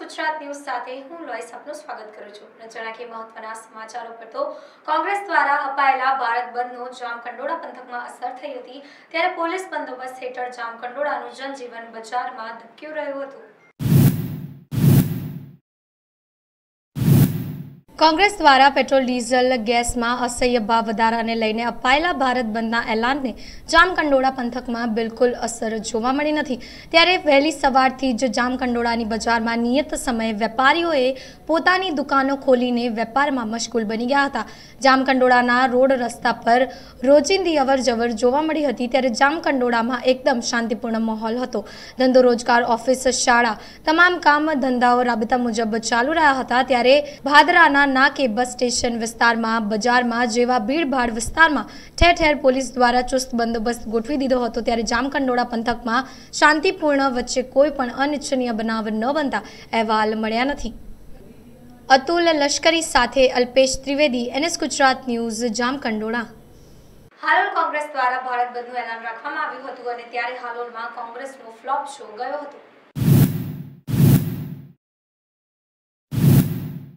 Gujarat news સાથે હું લોય સપનું સ્વાગત કરું છું. નજર કે મહત્વના સમાચારો પર તો કોંગ્રેસ દ્વારા અપાયેલા ભારત બંધનો જામકંડોળા પંથકમાં અસર થઈ હતી. ત્યારે પોલીસ બંદોબસ્ત હેઠળ જામકંડોળાનું જનજીવન બજારમાં ધબક્યું રહ્યું હતું. કોંગ્રેસ દ્વારા પેટ્રોલ, ડીઝલ, ગેસમાં અસહ્ય ભાવ વધારાને લઈને અપાયેલા ભારત બંધના એલાનને જામકંડોળા પંથકમાં બિલકુલ અસર જોવા મળી નથી. ત્યારે વહેલી સવારથી જ જામકંડોળાની બજારમાં નિયત સમયે વેપારીઓએ પોતાની દુકાનો ખોલીને વેપારમાં મશગુલ બની ગયા હતા. જામકંડોળાના રોડ રસ્તા પર રોજિંદી અવરજવર જોવા મળી હતી ત્યારે જામકંડોળામાં એકદમ શાંતિપૂર્ણ માહોલ હતો. ધંધો રોજગાર, ઓફિસ, શાળા, તમામ કામ ધંધાઓ રાબતા મુજબ ચાલુ રહ્યા હતા. ત્યારે ભાદરાના નાકે બસ સ્ટેશન વિસ્તારમાં, બજારમાં જેવા ભીડભાડ વિસ્તારમાં ઠેર ઠેર પોલીસ દ્વારા ચુસ્ત બંદોબસ્ત ગોઠવી દીધો હતો. ત્યારે જામકંડોળા પંથકમાં શાંતિપૂર્ણ વચ્ચે કોઈ પણ અનિચ્છનીય બનાવ ન બનતા અહેવાલ મળ્યા નથી. અતુલ લશ્કરી સાથે અલ્પેશ ત્રિવેદી, એનએસ ગુજરાત ન્યૂઝ, જામકંડોળા. હાલોલ કોંગ્રેસ દ્વારા ભારત બંધનું એલાન રાખવામાં આવ્યું હતું અને ત્યારે હાલોલમાં કોંગ્રેસનો ફ્લોપ શો ગયો હતો.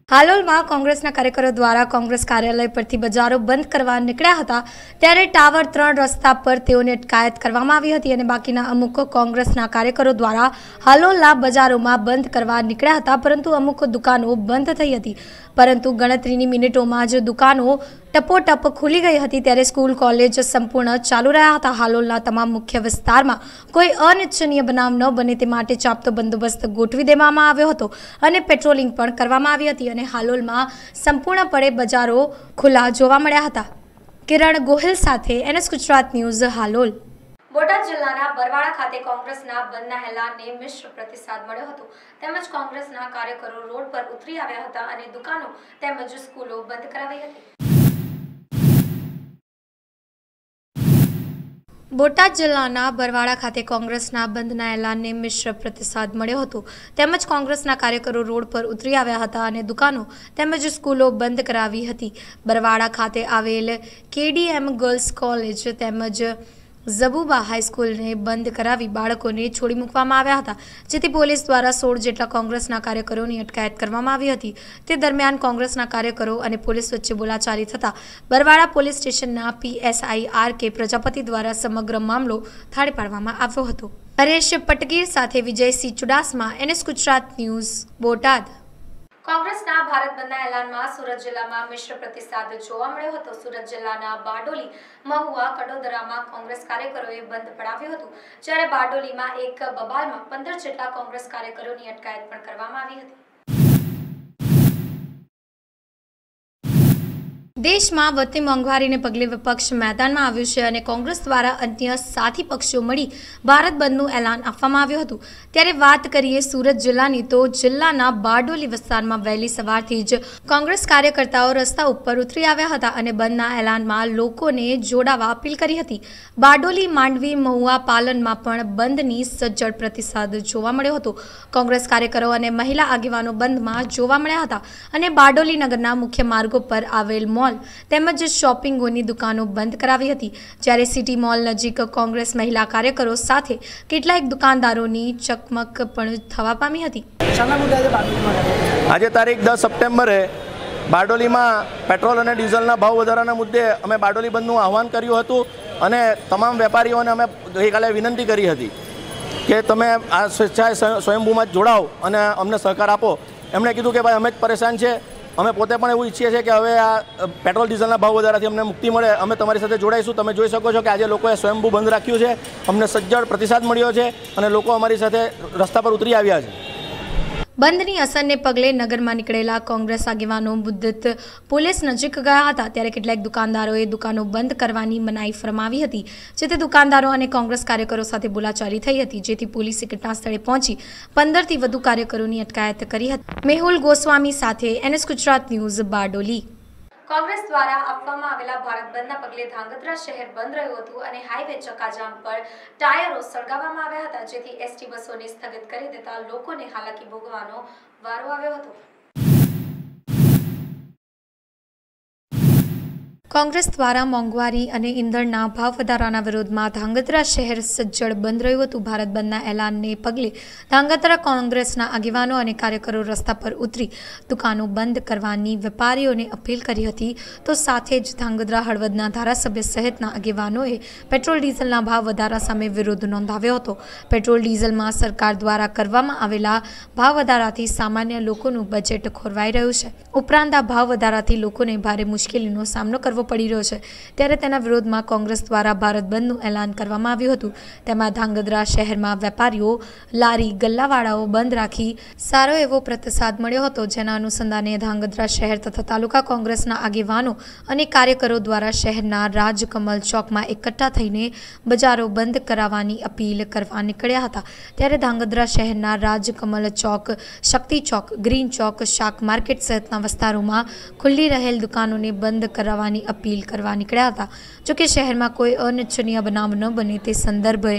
હાલોલમાં કોંગ્રેસના કાર્યકરો દ્વારા કોંગ્રેસ કાર્યાલય પરથી બજારો બંધ કરવા નીકળ્યા હતા, ત્યારે ટાવર ત્રણ રસ્તા પર તેઓને અટકાયત કરવામાં આવી હતી અને બાકીના અમુક કોંગ્રેસના કાર્યકરો દ્વારા હાલોલના બજારોમાં બંધ કરવા નીકળ્યા હતા, પરંતુ અમુક દુકાનો બંધ થઈ હતી. પરંતુ ગણતરીની મિનિટોમાં જ દુકાનો ટપોટપ ખુલી ગઈ હતી ત્યારે સ્કૂલ, કોલેજ સંપૂર્ણ ચાલુ રહ્યા હતા. હાલોલના તમામ મુખ્ય વિસ્તારમાં કોઈ અનિચ્છનીય બનાવ ન બને તે માટે ચાપતો બંદોબસ્ત ગોઠવી દેવામાં આવ્યો હતો અને પેટ્રોલિંગ પણ કરવામાં આવી હતી અને હાલોલમાં સંપૂર્ણપણે બજારો ખુલ્લા જોવા મળ્યા હતા. કિરણ ગોહિલ સાથે એનએસ ગુજરાત ન્યૂઝ, હાલોલ. બોટાદ જિલ્લાના બરવાળા ખાતે કોંગ્રેસના બંધના મિશ્ર પ્રતિસાદ મળ્યો હતો. તેમજ કોંગ્રેસના કાર્યકરો રોડ પર ઉતરી આવ્યા હતા અને દુકાનો તેમજ સ્કૂલો બંધ કરાવી હતી. બોટાદ જિલ્લાના બરવાડા ખાતે કોંગ્રેસના બંધના એલાનને મિશ્ર પ્રતિસાદ મળ્યો હતો. તેમજ કોંગ્રેસના કાર્યકરો રોડ પર ઉતરી આવ્યા હતા અને દુકાનો તેમજ સ્કૂલો બંધ કરાવી હતી. બરવાડા ખાતે આવેલ કેડીએમ ગર્લ્સ કોલેજ તેમજ ઝબુબા હાઈસ્કૂલને બંધ કરાવી બાળકોને છોડી મૂકવામાં આવ્યા હતા, જેથી પોલીસ દ્વારા સોળ જેટલા કોંગ્રેસના કાર્યકરોની અટકાયત કરવામાં આવી હતી. તે દરમિયાન કોંગ્રેસના કાર્યકરો અને પોલીસ વચ્ચે બોલાચાલી થતા બરવાડા પોલીસ સ્ટેશનના પીએસઆઈ આર કે પ્રજાપતિ દ્વારા સમગ્ર મામલો થાળી પાડવામાં આવ્યો હતો. હરેશ પટગીર સાથે વિજયસિંહ ચુડાસમા, એનએસ ગુજરાત ન્યૂઝ બોટાદ. કોંગ્રેસના ભારત બંધના એલાનમાં સુરત જિલ્લામાં મિશ્ર પ્રતિસાદ જોવા મળ્યો હતો. સુરત જિલ્લાના બારડોલી, મહુવા, કડોદરામાં કોંગ્રેસ કાર્યકરોએ બંધ પડાવ્યું હતું, જ્યારે બારડોલીમાં એક બબાલમાં પંદર જેટલા કોંગ્રેસ કાર્યકરોની અટકાયત પણ કરવામાં આવી હતી. દેશમાં વધતી મોંઘવારીને પગલે વિપક્ષ મેદાનમાં આવ્યું છે અને કોંગ્રેસ દ્વારા અન્ય સાથી પક્ષો મળી ભારત બંધનું એલાન આપવામાં આવ્યું હતું. ત્યારે વાત કરીએ સુરત જિલ્લાની, તો જિલ્લાના બારડોલી વિસ્તારમાં વહેલી સવારથી જ કોંગ્રેસ કાર્યકર્તાઓ રસ્તા ઉપર ઉતરી આવ્યા હતા અને બંધના એલાનમાં લોકોને જોડાવા અપીલ કરી હતી. બારડોલી, માંડવી, મહુવા પાલનમાં પણ બંધની સજ્જડ પ્રતિસાદ જોવા મળ્યો હતો. કોંગ્રેસ કાર્યકરો અને મહિલા આગેવાનો બંધમાં જોવા મળ્યા હતા અને બારડોલી નગરના મુખ્ય માર્ગો પર આવેલ મોલ તેમજ શોપિંગોની દુકાનો બંધ કરાવી હતી. જ્યારે સિટી મોલ નજીક કોંગ્રેસ મહિલા કાર્યકરો સાથે કેટલાક દુકાનદારોની ચકમક પણ થવા પામી હતી. આજે તારીખ દસ સપ્ટેમ્બરે બારડોલીમાં પેટ્રોલ અને ડીઝલના ભાવ વધારાના મુદ્દે અમે બારડોલી બંધનું આહવાન કર્યું હતું અને તમામ વેપારીઓને અમે ગઈકાલે વિનંતી કરી હતી કે તમે આ સ્વેચ્છાએ સ્વયંભૂમાં જ જોડાઓ અને અમને સહકાર આપો. એમણે કીધું કે ભાઈ અમે જ પરેશાન છે. અમે પોતે પણ એવું ઈચ્છીએ છીએ કે હવે આ પેટ્રોલ ડીઝલના ભાવ વધારાથી અમને મુક્તિ મળે. અમે તમારી સાથે જોડાઈશું. તમે જોઈ શકો છો કે આજે લોકોએ સ્વયંભૂ બંધ રાખ્યું છે. અમને સજ્જડ પ્રતિસાદ મળ્યો છે અને લોકો અમારી સાથે રસ્તા પર ઉતરી આવ્યા છે. બંધની અસરને પગલે નગરમાં નીકળેલા કોંગ્રેસ આગેવાનો બુદ્ધત પોલીસ નજીક ગયા હતા ત્યારે કેટલાક દુકાનદારોએ દુકાનો બંધ કરવાની મનાઈ ફરમાવી હતી, જેથી દુકાનદારો અને કોંગ્રેસ કાર્યકરો સાથે બોલાચાલી થઈ હતી, જેથી પોલીસે ઘટના સ્થળે પહોંચી પંદરથી વધુ કાર્યકરોની અટકાયત કરી હતી. મેહુલ ગોસ્વામી સાથે NS Gujarat news Bardoli. Congress દ્વારા આપવામાં આવેલા ભારત બંધના પગલે ધાંગધ્રા શહેર બંધ રહ્યું હતું અને હાઈવે ચક્કાજામ પર ટાયરો સળગાવવામાં આવ્યા હતા, જેથી એસટી બસોને સ્થગિત કરી દેતા લોકોને હાલાકી ભોગવવાનો વારો આવ્યો હતો. કોંગ્રેસ દ્વારા મોંઘવારી અને ઈંધણના ભાવ વધારાના વિરોધમાં ધાંગધ્રા શહેર સજ્જડ બંધ રહ્યું હતું. ભારત બંધના એલાનને પગલે ધાંગધ્રા કોંગ્રેસના આગેવાનો અને કાર્યકરો રસ્તા પર ઉતરી દુકાનો બંધ કરવાની વેપારીઓને અપીલ કરી હતી. તો સાથે જ ધાંગધ્રા હળવદના ધારાસભ્ય સહિતના આગેવાનોએ પેટ્રોલ ડીઝલના ભાવ વધારા સામે વિરોધ નોંધાવ્યો હતો. પેટ્રોલ ડીઝલમાં સરકાર દ્વારા કરવામાં આવેલા ભાવ વધારાથી સામાન્ય લોકોનું બજેટ ખોરવાઈ રહ્યું છે. ઉપરાંત આ ભાવ વધારાથી લોકોને ભારે મુશ્કેલીનો સામનો કરવો પડી રહ્યો છે. ત્યારે તેના વિરોધમાં કોંગ્રેસ દ્વારા ભારત બંધનું એલાન કરવામાં આવ્યું હતું. તેમાં ધાંગધ્રા શહેરમાં વેપારીઓ લારી ગલ્લાવાળાઓ બંધ રાખી સારો એવો પ્રતિસાદ મળ્યો હતો, જેના અનુસંધાને ધાંગધ્રા શહેર તથા તાલુકા કોંગ્રેસના આગેવાનો અને કાર્યકરો દ્વારા શહેરના રાજકમલ ચોકમાં એકઠા થઈને બજારો બંધ કરાવવાની અપીલ કરવા નીકળ્યા હતા. ત્યારે ધાંગધ્રા શહેરના રાજકમલ ચોક, શક્તિ ચોક, ગ્રીન ચોક, શાક માર્કેટ સહિતના વિસ્તારોમાં ખુલ્લી રહેલ દુકાનોને બંધ કરાવવાની અપીલ કરવા નીકળ્યા હતા. જોકે શહેરમાં કોઈ અનિચ્છનીય બનાવ ન બને તે સંદર્ભે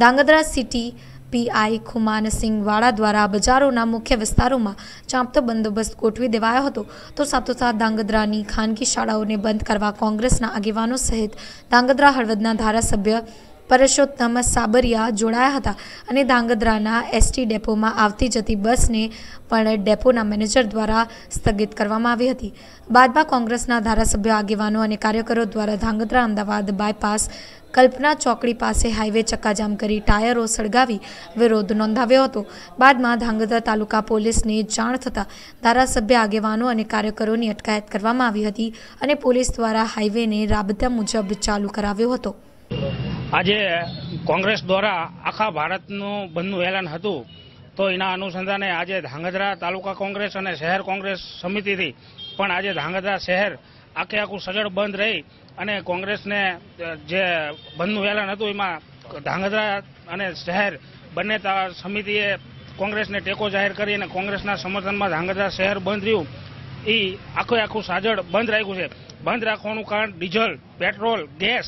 ધાંગધ્રા સિટી પીઆઈ ખુમાનસિંહ વાળા દ્વારા બજારોના મુખ્ય વિસ્તારોમાં ચાંપતો બંદોબસ્ત ગોઠવી દેવાયો હતો. તો સાથોસાથ ધાંગધ્રાની ખાનગી શાળાઓને બંધ કરવા કોંગ્રેસના આગેવાનો સહિત ધાંગધ્રા હળવદના ધારાસભ્ય પરસોત્તમ સાબરિયા જોડાયા હતા અને ધાંગધ્રાના એસટી ડેપોમાં આવતી જતી બસને પણ ડેપોના મેનેજર દ્વારા સ્થગિત કરવામાં આવી હતી. બાદમાં કોંગ્રેસના ધારાસભ્યો, આગેવાનો અને કાર્યકરો દ્વારા ધાંગધ્રા અમદાવાદ બાયપાસ કલ્પના ચોકડી પાસે હાઈવે ચક્કાજામ કરી ટાયરો સળગાવી વિરોધ નોંધાવ્યો હતો. બાદમાં ધાંગધ્રા તાલુકા પોલીસને જાણ થતાં ધારાસભ્ય, આગેવાનો અને કાર્યકરોની અટકાયત કરવામાં આવી હતી અને પોલીસ દ્વારા હાઈવેને રાબતા મુજબ ચાલુ કરાવ્યો હતો. આજે કોંગ્રેસ દ્વારા આખા ભારતનું બંધનું એલાન હતું, તો એના અનુસંધાને આજે ધાંગધ્રા તાલુકા કોંગ્રેસ અને શહેર કોંગ્રેસ સમિતિથી પણ આજે ધાંગધ્રા શહેર આખે આખું સજળ બંધ રહી અને કોંગ્રેસને જે બંધનું એલાન હતું એમાં ધાંગધ્રા અને શહેર બંને સમિતિએ કોંગ્રેસને ટેકો જાહેર કરી અને કોંગ્રેસના સમર્થનમાં ધાંગધ્રા શહેર બંધ રહ્યું. એ આખે આખું સાજળ બંધ રાખ્યું છે. બંધ રાખવાનું કારણ ડીઝલ, પેટ્રોલ, ગેસ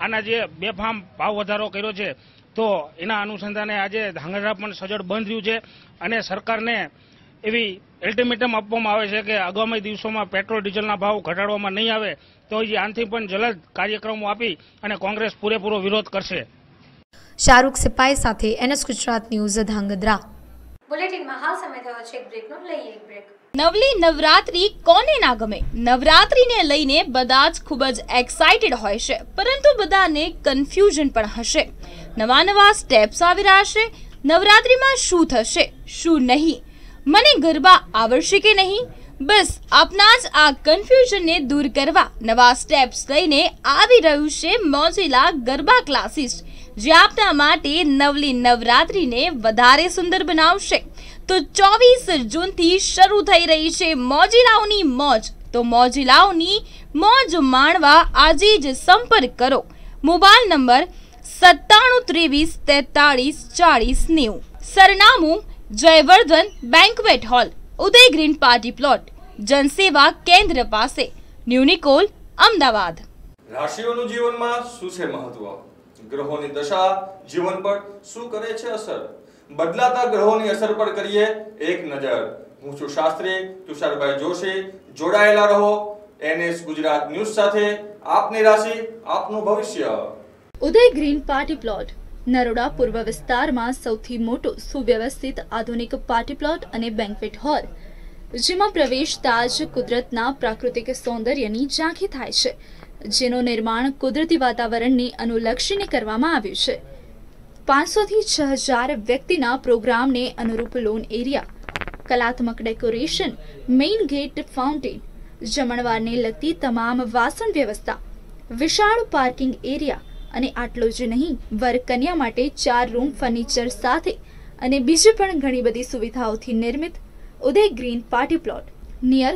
આના જે બેફામ ભાવ વધારો કર્યો છે તો એના અનુસંધાને આજે ધાંગધ્રા પણ સજળ બંધ રહ્યું છે અને સરકારને એવી અલ્ટિમેટમ આપવામાં આવે છે કે આગામી દિવસોમાં પેટ્રોલ ડીઝલના ભાવ ઘટાડવામાં નહીં આવે તો એ આનથી પણ જલદ કાર્યક્રમો આપી અને કોંગ્રેસ પૂરેપૂરો વિરોધ કરશે. શાહરૂખ સિપાઈ સાથે એનએસ ગુજરાત ન્યૂઝ ધાંગધ્રા. બુલેટિનમાં હાલ સમય થયો છે એક બ્રેકનો. લઈએ એક બ્રેક. નવલી નવરાત્રી કોને ના ગમે? નવરાત્રીને લઈને બધા જ ખૂબ જ એક્સાઇટેડ હોય છે, પરંતુ બધાને કન્ફ્યુઝન પણ હશે. નવા નવા સ્ટેપ્સ આવી રહ્યા છે, નવરાત્રીમાં શું થશે, શું નહીં? મને ગરબા આવડશે કે નહીં? બસ, આપના જ આ કન્ફ્યુઝનને દૂર કરવા નવા સ્ટેપ્સ લઈને આવી રહ્યું છે મોજીલા ગરબા ક્લાસીસ જે આપના માટે નવલી નવરાત્રીને વધારે સુંદર બનાવશે. તો ચોવીસ જૂનથી શરૂ થઈ રહી છે મોજીલાઓની મોજ. તો મોજીલાઓની મોજ માણવા આજે જ સંપર્ક કરો. મોબાઈલ નંબર સત્તાણું ત્રેવીસ તેતાળીસ ચાળીસ નેવું. સરનામું Jayvardhan banquet hall, Uday green party plot, Jansewa Kendra પાસે. ન્યુનિકોલ અમદાવાદ. રાશિઓનું જીવનમાં શું છે મહત્વ? ગ્રહોની દશા જીવન પર શું કરે છે અસર? બદલાતા ગ્રહોની અસર પર કરીએ એક નજર. હું છું શાસ્ત્રી તુષારભાઈ જોશી. જોડાયેલા રહો. એનએસ ગુજરાત ન્યૂઝ સાથે આપની રાશિ, આપનું ભવિષ્ય. Uday green party plot. Naroda પૂર્વ વિસ્તારમાં સૌથી મોટો સુવ્યવસ્થિત આધુનિક પાર્ટી પ્લોટ અને બેન્ક્વેટ હોલ. જેમાં પ્રવેશતા જ કુદરતના પ્રાકૃતિક સૌંદર્યની ઝાંખી થાય છે. જેનું નિર્માણ કુદરતી વાતાવરણને અનુલક્ષીને કરવામાં આવ્યું છે. પાંચસોથી છ હજાર વ્યક્તિના પ્રોગ્રામને અનુરૂપ લોન એરિયા, કલાત્મક ડેકોરેશન, મેઇન ગેટ ફાઉન્ટેન, જમણવારને લગતી તમામ વાસણ વ્યવસ્થા, વિશાળ પાર્કિંગ એરિયા અને આટલો જ નહીં વર કન્યા માટે ચાર રૂમ ફર્નિચર સાથે અને બીજી પણ ઘણી બધી સુવિધાઓથી નિર્મિત Uday green party plot near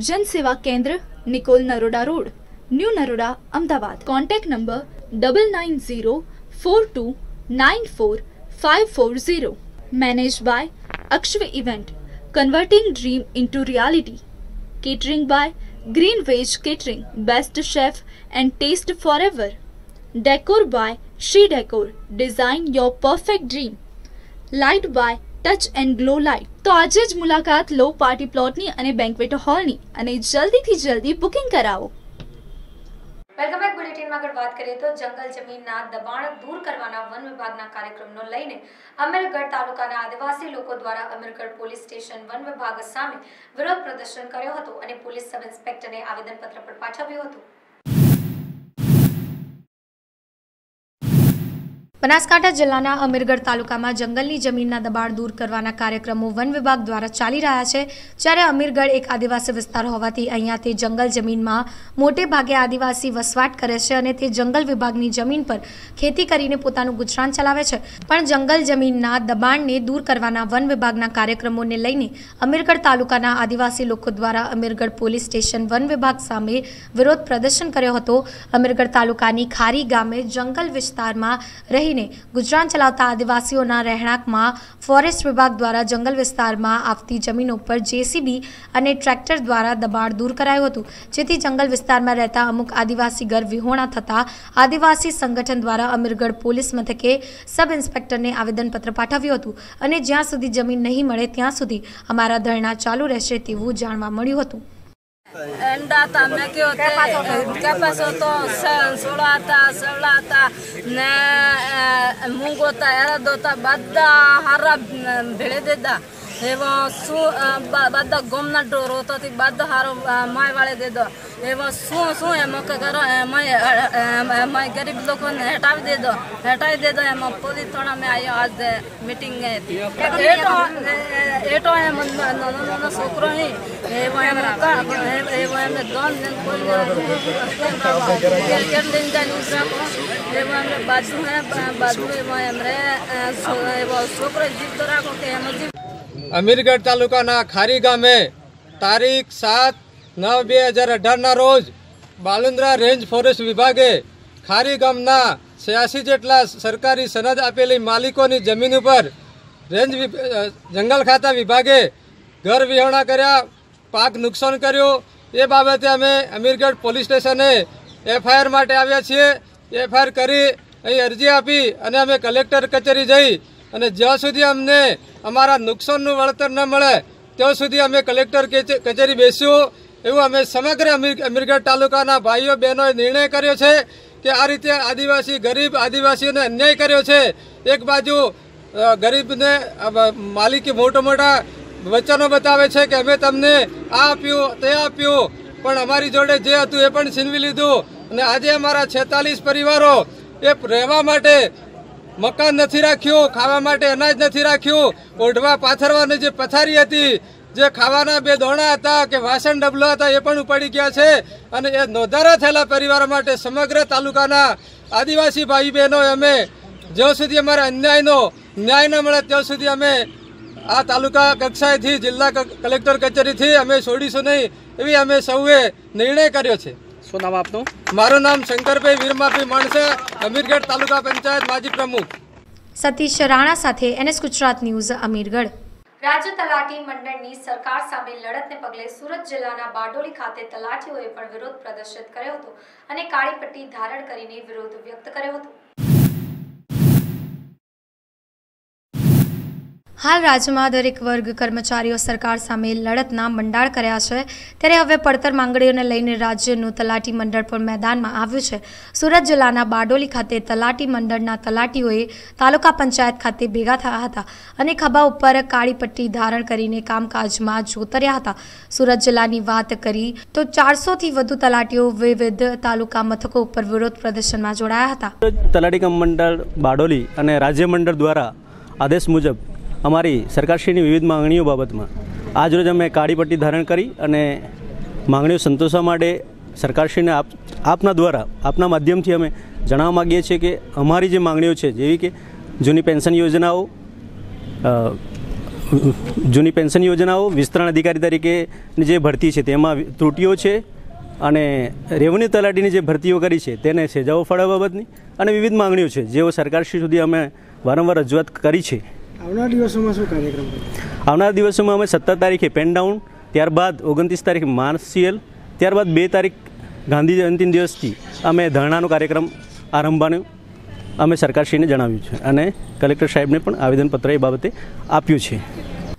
Jansewa Kendra, Nikol Naroda road, new Naroda, Ahmedabad. Contact number double nine zero four two nine four five four zero manage by Akshav event converting dream into reality catering by Green Veg Catering, Best Chef and Taste Forever. Decor by She Decor, Design Your Perfect Dream. Light by touch and glow light તો આજે જ મુલાકાત લો party પ્લોટની અને banquet હોલની અને જલ્દીથી જલ્દી booking કરાવો વેલકમ બેક બુલેટિનમાં આગળ વાત કરીએ તો જંગલ જમીનના દબાણ દૂર કરવાના વન વિભાગના કાર્યક્રમનો લઈને અમીરગઢ તાલુકાના આદિવાસી લોકો દ્વારા અમીરગઢ પોલીસ સ્ટેશન વન વિભાગ સામે વિરોધ પ્રદર્શન કર્યો હતો અને પોલીસ સબ ઇન્સ્પેક્ટરને આવેદનપત્ર પણ પાઠવ્યું હતું. બનાસકાંઠા જિલ્લાના અમીરગઢ તાલુકામાં જંગલની જમીનના દબાણ દૂર કરવાના કાર્યક્રમો વન વિભાગ દ્વારા ચાલી રહ્યા છે, જ્યારે અમીરગઢ એક આદિવાસી વિસ્તાર હોવાથી અહીંયા તે જંગલ જમીનમાં મોટે ભાગે આદિવાસી વસવાટ કરે છે અને તે જંગલ વિભાગની જમીન પર ખેતી કરીને પોતાનું ગુજરાન ચલાવે છે. પણ જંગલ જમીનના દબાણને દૂર કરવાના વન વિભાગના કાર્યક્રમોને લઈને અમીરગઢ તાલુકાના આદિવાસી લોકો દ્વારા અમીરગઢ પોલીસ સ્ટેશન વન વિભાગ સામે વિરોધ પ્રદર્શન કર્યો હતો. અમીરગઢ તાલુકાની ખારી ગામે જંગલ વિસ્તારમાં રહીને ગુજરાન ચલાવતા આદિવાસીઓના રહેણાંકમાં ફોરેસ્ટ વિભાગ દ્વારા જંગલ વિસ્તારમાં આવતી જમીનો પર જેસીબી અને ટ્રેક્ટર દ્વારા દબાણ દૂર કરાયું હતું, જેથી જંગલ વિસ્તારમાં રહેતા અમુક આદિવાસી ઘર વિહોણા થતા આદિવાસી સંગઠન દ્વારા અમીરગઢ પોલીસ મથકે સબ ઇન્સ્પેક્ટરને આવેદનપત્ર પાઠવ્યું હતું અને જ્યાં સુધી જમીન નહીં મળે ત્યાં સુધી અમારા ધરણા ચાલુ રહેશે તેવું જાણવા મળ્યું હતું. डाटा में के होते कैपस होता सोड़ा आता सोड़ा आता ने मूंग होता एरद होता बद्दा हरा भेड़े देता એવો શું બધા ગોમના ઢોર હોતોથી બધા હારો માય વાળે દીધો એવો શું શું એમાં કરો એમાં એમાં ગરીબ લોકોને હટાવી દીધો હટાવી દીધો એમાં પોલીસ થોડા મેં આવ્યો આજ મીટિંગ એટો એટો એમ નાનો છોકરો નહીં એવો એમ એવો એમને દોન ને કોઈ લઈને જાય ઉતરાકો એવો એમને બાજુ હે બાજુ એવો એમરે એવો છોકરો જીવતો રાખો કે એમ જીવ અમીરગઢ તાલુકાના ખારી ગામે તારીખ સાત નવ બે હજાર અઢારના રોજ બાલુંદ્રા રેન્જ ફોરેસ્ટ વિભાગે ખારી ગામના છ્યાસી જેટલા સરકારી સનદ આપેલી માલિકોની જમીન ઉપર રેન્જ જંગલ ખાતા વિભાગે ઘર વિહોણા કર્યા, પાક નુકસાન કર્યું. એ બાબતે અમે અમીરગઢ પોલીસ સ્ટેશને એફઆઈઆર માટે આવ્યા છીએ. એફઆઈઆર કરી, અહીં અરજી આપી અને અમે કલેક્ટર કચેરી જઈ અને જ્યાં સુધી અમને અમારા નુકસાનનું વળતર ન મળે, ત્યાં સુધી અમે કલેક્ટર કચે- કચેરી બેસ્યું. એવું અમે સમગ્ર અમીર અમીરગઢ તાલુકાના ભાઈઓ બહેનોએ નિર્ણય કર્યો છે કે આ રીતે આદિવાસી, ગરીબ આદિવાસીઓને અન્યાય કર્યો છે. એક બાજુ ગરીબને માલિકી મોટા મોટા વચનો બતાવે છે કે અમે તમને આ આપ્યું, તે આપ્યું, પણ અમારી જોડે જે હતું એ પણ છીનવી લીધું. અને આજે અમારા છેતાલીસ પરિવારો એ રહેવા માટે મકાન નથી રાખ્યું, ખાવા માટે અનાજ નથી રાખ્યું. ઓઢવા પાથરવાની જે પથારી હતી, જે ખાવાના બે દોણા હતા કે વાસણ ડબલો હતા, એ પણ ઉપાડી ગયા છે. અને એ નોંધારા થયેલા પરિવારો માટે સમગ્ર તાલુકાના આદિવાસી ભાઈ બહેનો અમે જ્યાં સુધી અમારા અન્યાયનો ન્યાય ન મળે ત્યાં સુધી અમે આ તાલુકા કક્ષાએથી જિલ્લા કલેક્ટર કચેરીથી અમે છોડીશું નહીં, એવી અમે સૌએ નિર્ણય કર્યો છે. શું નામ આપનું? મારું નામ શંકરભાઈ વીરમાફી માણસે અમીરગઢ તાલુકા પંચાયત માજી પ્રમુખ. સતીશ રાણા સાથે એનએસ ગુજરાત ન્યૂઝ અમીરગઢ. રાજ્ય તલાટી મંડળની સરકાર સામે લડતને પગલે સુરત જિલ્લાના બારડોલી ખાતે તલાટીઓએ પણ વિરોધ પ્રદર્શિત કર્યો હતો અને કાળી પટ્ટી ધારણ કરીને વિરોધ વ્યક્ત કર્યો હતો. હાલ રાજ્યમાં દરેક વર્ગ કર્મચારીઓ સરકાર સામે લડતના મંડાણ કર્યા છે. ત્યારે હવે પડતર માંગણીઓને લઈને રાજ્યનું તલાટી મંડળ પણ મેદાનમાં આવ્યું છે. સુરત જિલ્લાના બારડોલી ખાતે તલાટી મંડળના તલાટીઓએ તાલુકા પંચાયત ખાતે ભેગા થયા હતા અને ખભા ઉપર કાળી પટ્ટી ધારણ કરીને કામકાજમાં જોતર્યા હતા. સુરત જિલ્લાની વાત કરી તો ચારસોથી વધુ તલાટીઓ વિવિધ તાલુકા મથકો ઉપર વિરોધ પ્રદર્શનમાં જોડાયા હતા. તલાટી મંડળ બારડોલી અને રાજ્ય મંડળ દ્વારા આદેશ મુજબ અમારી સરકારશ્રીની વિવિધ માંગણીઓ બાબતમાં. આજરોજ અમે કાળી પટ્ટી ધારણ કરી અને માંગણીઓ સંતોષવા માટે સરકારશ્રીને આપ, આપના દ્વારા, આપના માધ્યમથી અમે જણાવવા માગીએ છીએ કે અમારી જે માંગણીઓ છે, જેવી કે જૂની પેન્શન યોજનાઓ જૂની પેન્શન યોજનાઓ વિસ્તરણ અધિકારી તરીકેની જે ભરતી છે, તેમાં ત્રુટીઓ છે અને રેવન્યુ તલાટીની જે ભરતીઓ કરી છે, તેને સેજાઓ ફાળવવા બાબતની અને વિવિધ માંગણીઓ છે, જેઓ સરકારશ્રી સુધી અમે વારંવાર રજૂઆત કરી છે. આવનાર દિવસોમાં શું કાર્યક્રમ આવનાર દિવસોમાં અમે સત્તર તારીખે પેન ડાઉન ત્યારબાદ ઓગણત્રીસ તારીખે માર્સિયલ ત્યારબાદ બે તારીખ ગાંધી જયંતિ દિવસથી અમે ધરણાનો કાર્યક્રમ આરંભવાનું અમે સરકારશ્રીને જણાવ્યું છે અને કલેક્ટર સાહેબને પણ આવેદનપત્ર એ બાબતે આપ્યું છે.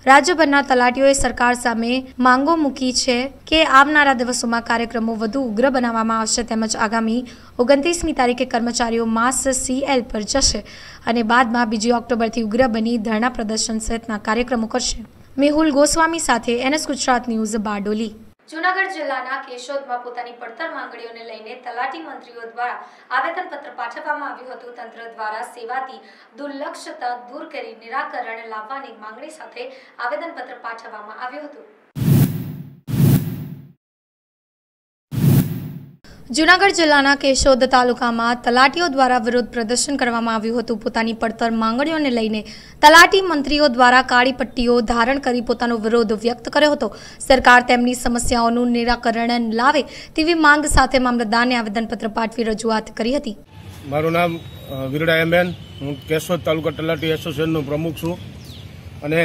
રાજ્યભરના તલાટીઓએ સરકાર સામે માંગો મૂકી છે કે આવનારા દિવસોમાં કાર્યક્રમો વધુ ઉગ્ર બનાવવામાં આવશે તેમજ આગામી ઓગણત્રીસમી તારીખે કર્મચારીઓ માસ સીએલ પર જશે અને બાદમાં બીજી ઓક્ટોબરથી ઉગ્ર બની ધરણા પ્રદર્શન સહિતના કાર્યક્રમો કરશે. મેહુલ ગોસ્વામી સાથે એનએસ ગુજરાત ન્યૂઝ બારડોલી. જૂનાગઢ જિલ્લાના કેશોદમાં પોતાની પડતર માંગણીઓને લઈને તલાટી મંત્રીઓ દ્વારા આવેદનપત્ર પાઠવવામાં આવ્યું હતું. તંત્ર દ્વારા સેવાથી દુર્લક્ષતા દૂર કરી નિરાકરણ લાવવાની માંગણી સાથે આવેદનપત્ર પાઠવવામાં આવ્યું હતું. જૂનાગઢ જિલ્લાના કેશોદ તાલુકામાં તલાટીઓ દ્વારા વિરોધ પ્રદર્શન કરવામાં આવ્યું હતું. પોતાની પડતર માંગણીઓને લઈને તલાટી મંત્રીઓ દ્વારા કાળી પટ્ટીઓ ધારણ કરી પોતાનો વિરોધ વ્યક્ત કર્યો હતો. સરકાર તેમની સમસ્યાઓનું નિરાકરણ લાવે તેવી માંગ સાથે મામલતદારને આવેદનપત્ર પાઠવી રજૂઆત કરી હતી. મારું નામ વિરડા એમએન. હું કેશોદ તાલુકા તલાટી એસોસિએશનનો પ્રમુખ છું. અને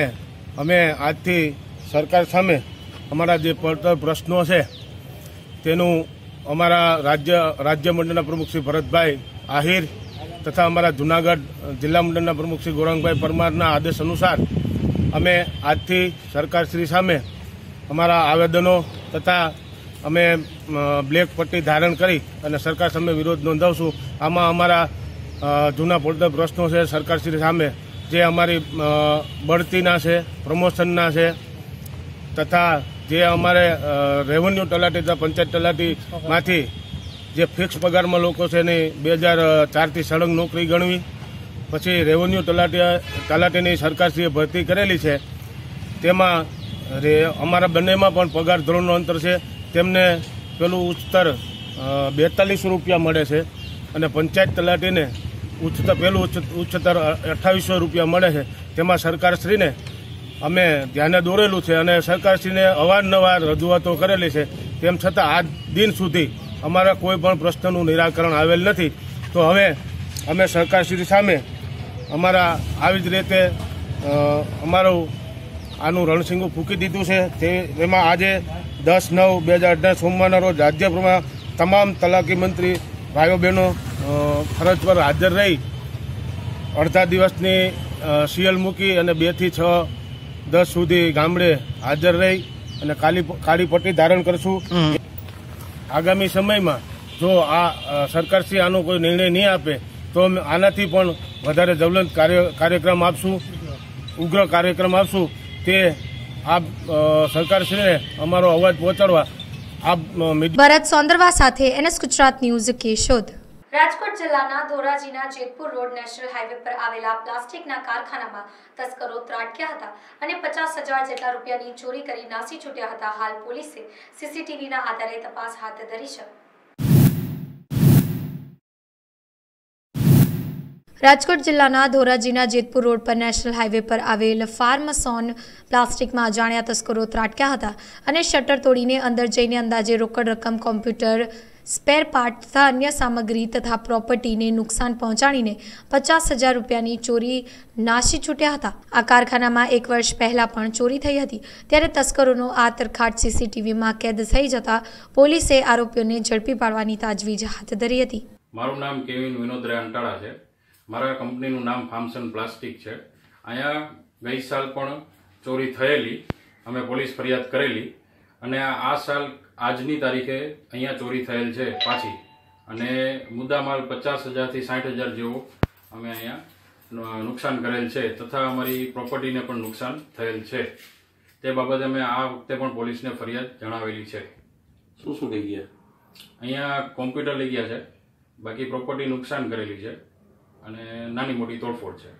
અમે આજથી સરકાર સામે અમારા જે પડતર પ્રશ્નો છે તેનું અમારા રાજ્ય રાજ્ય મંડળના પ્રમુખ શ્રી ભરતભાઈ આહિર તથા અમારા જુનાગઢ જિલ્લા મંડળના પ્રમુખ શ્રી ગૌરંગભાઈ પરમારના આદેશ અનુસાર અમે આજથી સરકારશ્રી સામે અમારા આવેદનો તથા અમે બ્લેક પટ્ટી ધારણ કરી અને સરકાર સામે વિરોધ નોંધાવશું. આમાં અમારા જૂના પડતર પ્રશ્નો છે સરકારશ્રી સામે જે અમારી બઢતીના છે, પ્રમોશનના છે તથા જે અમારે રેવન્યુ તલાટી તથા પંચાયત તલાટીમાંથી જે ફિક્સ પગારમાં લોકો છે એની બે હજાર ચારથી સળંગ નોકરી ગણવી, પછી રેવન્યુ તલાટી તલાટીની સરકારશ્રીએ ભરતી કરેલી છે. તેમાં રે, અમારા બંનેમાં પણ પગાર ધોરણનો અંતર છે. તેમને પેલું ઉચ્ચતર બેતાલીસ રૂપિયા મળે છે અને પંચાયત તલાટીને ઉચ્ચતર, પેલું ઉચ્ચ- ઉચ્ચતર અઠ્ઠાવીસો રૂપિયા મળે છે. તેમાં સરકારશ્રીને અમે ધ્યાને દોરેલું છે અને સરકારશ્રીને અવારનવાર રજૂઆતો કરેલી છે. તેમ છતાં આજ દિન સુધી અમારા કોઈ પણ પ્રશ્નનું નિરાકરણ આવેલ નથી. તો હવે અમે સરકારશ્રી સામે અમારા આવી જ રીતે અમારું આનું રણસિંગું ફૂંકી દીધું છે. તે એમાં આજે દસ નવ બે હજાર અઢાર સોમવારના રોજ રાજ્યભરમાં તમામ તલાકી મંત્રી ભાઈઓ બહેનો ફરજ પર હાજર રહી. અડધા દિવસની સીએલ મૂકી અને બેથી છ દસ સુધી ગામડે હાજર રહી અને કાલી કાળી પટ્ટી ધારણ કરશું. આગામી સમયમાં જો આ સરકારશ્રી આનો કોઈ નિર્ણય નહીં આપે તો અમે આનાથી પણ વધારે જવલંત કાર્ય કાર્યક્રમ આપશું ઉગ્ર કાર્યક્રમ આપશું. તે આ સરકારશ્રીને અમારો અવાજ પહોંચાડવા આ મીડિયા ભરત સોંદરવા સાથે એનએસ ગુજરાત ન્યૂઝ કેશોદ રાજકોટ જિલ્લાના ધોરાજીના જેતપુર રોડ નેશનલ હાઈવે પર આવેલા પ્લાસ્ટિકના કારખાનામાં તસ્કરો ત્રાટક્યા હતા અને પચાસ હજાર જેટલા રૂપિયાની ચોરી કરી નાસી છૂટ્યા હતા. હાલ પોલીસે સીસીટીવીના આધારે તપાસ હાથ ધરી છે. રાજકોટ જિલ્લાના ધોરાજીના જેતપુર રોડ પર નેશનલ હાઈવે પર આવેલ ફાર્મસોન પ્લાસ્ટિકમાં અજાણ્યા તસ્કરો ત્રાટક્યા હતા અને શટર તોડીને અંદર જઈને અંદાજે રોકડ રકમ કોમ્પ્યુટર સ્પેર પાર્ટ તથા અન્ય સામગ્રી તથા પ્રોપર્ટીને નુકસાન પહોંચાડીને પચાસ હજાર રૂપિયાની ચોરી નાસી છૂટ્યા હતા. આ કારખાનામાં એક વર્ષ પહેલાં પણ ચોરી થઈ હતી. ત્યારે તસ્કરોનો આ તરખાટ સીસીટીવીમાં કેદ થઈ જતા પોલીસે આરોપીઓને ઝડપી પાડવાની તાજવીજ હાથ ધરી હતી. મારું નામ કેવિન વિનોદરાય અંટાળા છે. મારા કંપનીનું નામ ફાર્મસન પ્લાસ્ટિક છે. અહીંયા ગઈ સાલ પણ ચોરી થયેલી. અમે પોલીસ ફરિયાદ કરેલી. અને આ સાલ આજની તારીખે અહીંયા ચોરી થયેલ છે પાછી. અને મુદ્દામાલ પચાસ હજારથી સાઠ હજાર જેવો અમે અહીંયા નુકસાન કરેલ છે તથા અમારી પ્રોપર્ટીને પણ નુકસાન થયેલ છે. તે બાબતે અમે આ વખતે પણ પોલીસને ફરિયાદ જણાવેલી છે. શું શું લઈ ગયા? અહીંયા કોમ્પ્યુટર લઈ ગયા છે. બાકી પ્રોપર્ટી નુકસાન કરેલી છે અને નાની મોટી તોડફોડ છે.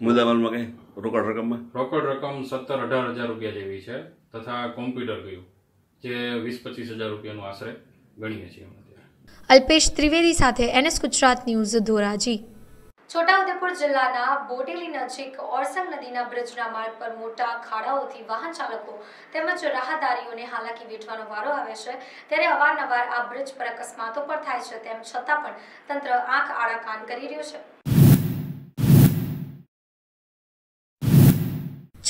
મુદ્દામાલમાં કઈ રોકડ રકમમાં? રોકડ રકમ સત્તર અઢાર હજાર રૂપિયા જેવી છે તથા કોમ્પ્યુટર ગયું. જે વીસ પચીસ હજાર રૂપિયાનું આશરે ગણીએ છીએ અલ્પેશ ત્રિવેદી સાથે એનએસ ગુજરાત ન્યૂઝ ધોરાજી. છોટાઉદેપુર જિલ્લાના બોડેલી નજીક ઓરસંગ નદીના બ્રિજના માર્ગ પર મોટા ખાડાઓથી વાહન ચાલકો તેમજ રાહદારીઓને હાલાકી વેઠવાનો વારો આવે છે. ત્યારે અવારનવાર આ બ્રિજ પર અકસ્માતો પણ થાય છે તેમ છતાં પણ તંત્ર આંખ આડા કાન કરી રહ્યું છે.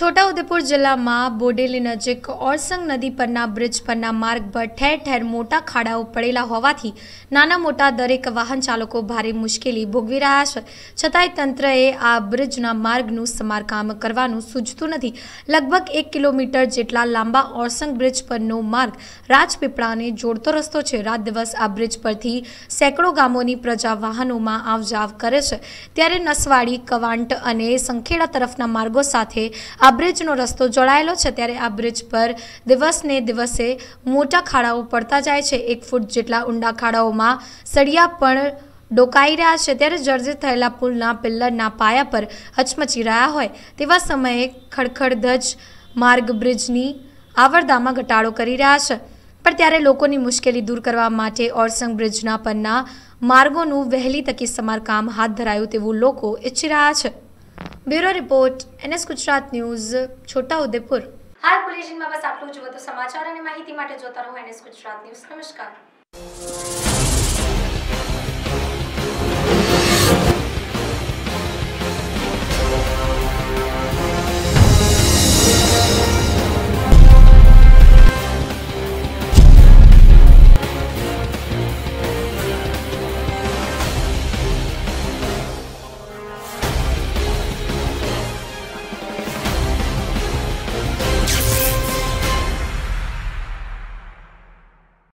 છોટાઉદેપુર જિલ્લામાં બોડેલી નજીક ઓરસંગ નદી પરના બ્રિજ પરના માર્ગ પર ઠેર ઠેર મોટા ખાડાઓ પડેલા હોવાથી નાના મોટા દરેક વાહન ચાલકો ભારે મુશ્કેલી ભોગવી રહ્યા છે. છતાંય તંત્રએ આ બ્રિજના માર્ગનું સમારકામ કરવાનું સૂચતું નથી. લગભગ એક કિલોમીટર જેટલા લાંબા ઓરસંગ બ્રિજ પરનો માર્ગ રાજપીપળાને જોડતો રસ્તો છે. રાત દિવસ આ બ્રિજ પરથી સેંકડો ગામોની પ્રજા વાહનોમાં આવ જાવ કરે છે. ત્યારે નસવાડી, કવાંટ અને સંખેડા તરફના માર્ગો સાથે આ બ્રિજનો રસ્તો જોડાયેલો છે ત્યારે આ બ્રિજ પર દિવસને દિવસે મોટા ખાડાઓ પડતા જાય છે. એક ફૂટ જેટલા ઊંડા ખાડાઓમાં સળિયા પણ ડોકાઈ રહ્યા છે. ત્યારે જર્જર થયેલા પુલના પિલ્લરના પાયા પર હચમચી રહ્યા હોય તેવા સમયે ખડખડધજ માર્ગ બ્રિજની આવરદામાં ઘટાડો કરી રહ્યા છે. પણ ત્યારે લોકોની મુશ્કેલી દૂર કરવા માટે ઓરસંગ બ્રિજના પરના માર્ગોનું વહેલી તકે સમારકામ હાથ ધરાયું તેવું લોકો ઈચ્છી રહ્યા છે. Bureau report, NS Gujarat news, Chhota Udepur. હાલ બુલેટિનમાં બસ આટલું જ. વધુ સમાચાર અને માહિતી માટે જોતા રહો એનએસ ગુજરાત ન્યૂઝ. નમસ્કાર.